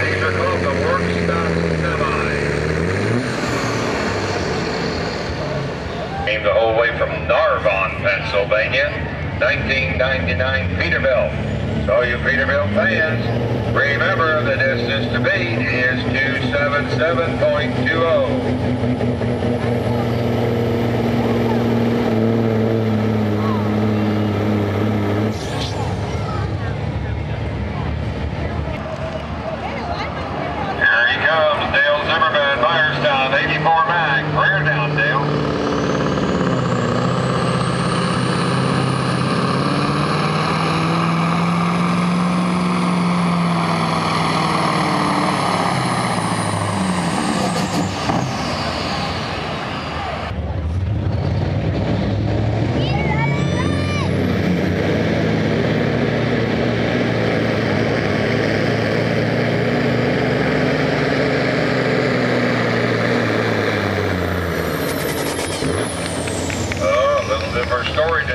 These are called the work stock semis. Came the whole way from Narvon, Pennsylvania, 1999 Peterbilt. So you Peterbilt fans, remember the distance to beat is 277.20. Olha, the Little different story